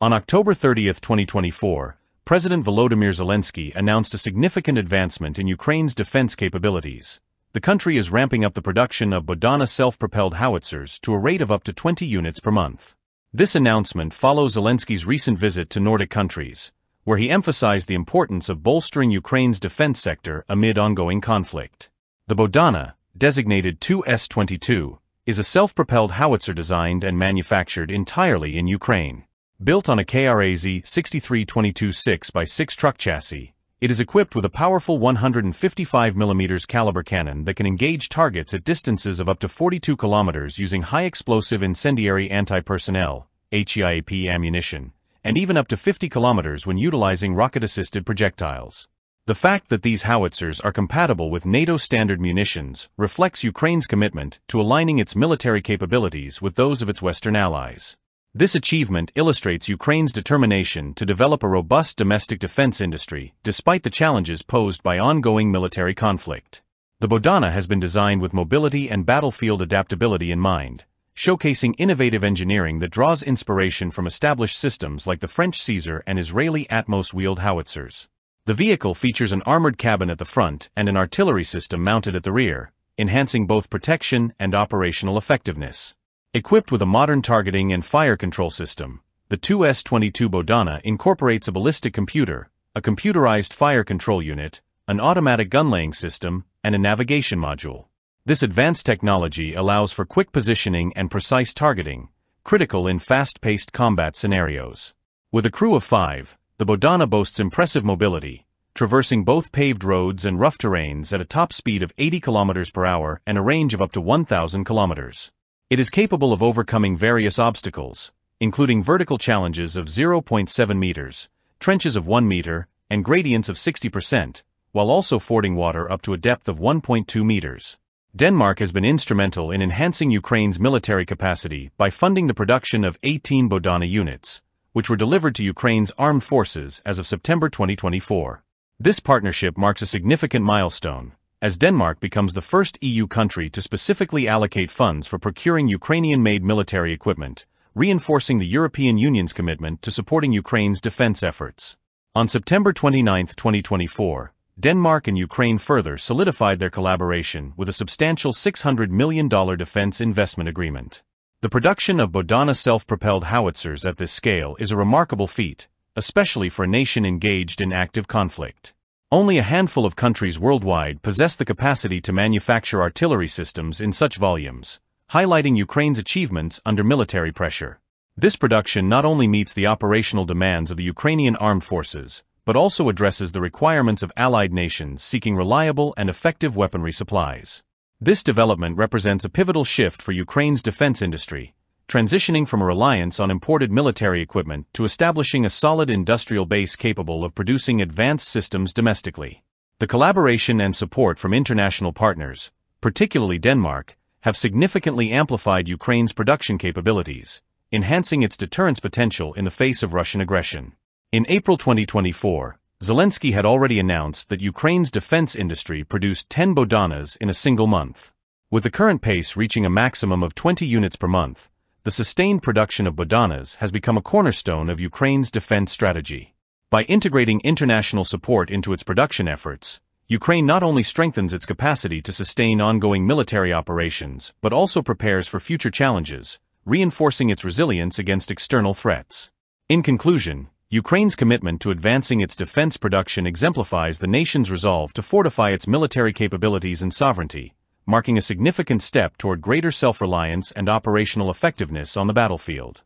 On October 30, 2024, President Volodymyr Zelensky announced a significant advancement in Ukraine's defense capabilities. The country is ramping up the production of Bohdana self-propelled howitzers to a rate of up to 20 units per month. This announcement follows Zelensky's recent visit to Nordic countries, where he emphasized the importance of bolstering Ukraine's defense sector amid ongoing conflict. The Bohdana, designated 2S-22, is a self-propelled howitzer designed and manufactured entirely in Ukraine. Built on a KRAZ 6322-6 by 6 truck chassis, it is equipped with a powerful 155mm caliber cannon that can engage targets at distances of up to 42 kilometers using high-explosive incendiary anti-personnel HEIAP ammunition, and even up to 50 kilometers when utilizing rocket-assisted projectiles. The fact that these howitzers are compatible with NATO standard munitions reflects Ukraine's commitment to aligning its military capabilities with those of its Western allies. This achievement illustrates Ukraine's determination to develop a robust domestic defense industry despite the challenges posed by ongoing military conflict. The Bohdana has been designed with mobility and battlefield adaptability in mind, showcasing innovative engineering that draws inspiration from established systems like the French Caesar and Israeli Atmos wheeled howitzers. The vehicle features an armored cabin at the front and an artillery system mounted at the rear, enhancing both protection and operational effectiveness. Equipped with a modern targeting and fire control system, the 2S-22 Bohdana incorporates a ballistic computer, a computerized fire control unit, an automatic gun-laying system, and a navigation module. This advanced technology allows for quick positioning and precise targeting, critical in fast-paced combat scenarios. With a crew of five, the Bohdana boasts impressive mobility, traversing both paved roads and rough terrains at a top speed of 80 km per hour and a range of up to 1,000 kilometers. It is capable of overcoming various obstacles, including vertical challenges of 0.7 meters, trenches of 1 meter, and gradients of 60%, while also fording water up to a depth of 1.2 meters. Denmark has been instrumental in enhancing Ukraine's military capacity by funding the production of 18 Bohdana units, which were delivered to Ukraine's armed forces as of September 2024. This partnership marks a significant milestone, as Denmark becomes the first EU country to specifically allocate funds for procuring Ukrainian-made military equipment, reinforcing the European Union's commitment to supporting Ukraine's defense efforts. On September 29, 2024, Denmark and Ukraine further solidified their collaboration with a substantial $600 million defense investment agreement. The production of Bohdana self-propelled howitzers at this scale is a remarkable feat, especially for a nation engaged in active conflict. Only a handful of countries worldwide possess the capacity to manufacture artillery systems in such volumes, highlighting Ukraine's achievements under military pressure. This production not only meets the operational demands of the Ukrainian armed forces, but also addresses the requirements of allied nations seeking reliable and effective weaponry supplies. This development represents a pivotal shift for Ukraine's defense industry, transitioning from a reliance on imported military equipment to establishing a solid industrial base capable of producing advanced systems domestically. The collaboration and support from international partners, particularly Denmark, have significantly amplified Ukraine's production capabilities, enhancing its deterrence potential in the face of Russian aggression. In April 2024, Zelensky had already announced that Ukraine's defense industry produced 10 Bohdanas in a single month. With the current pace reaching a maximum of 20 units per month, the sustained production of Bohdanas has become a cornerstone of Ukraine's defense strategy. By integrating international support into its production efforts, Ukraine not only strengthens its capacity to sustain ongoing military operations, but also prepares for future challenges, reinforcing its resilience against external threats. In conclusion, Ukraine's commitment to advancing its defense production exemplifies the nation's resolve to fortify its military capabilities and sovereignty, marking a significant step toward greater self-reliance and operational effectiveness on the battlefield.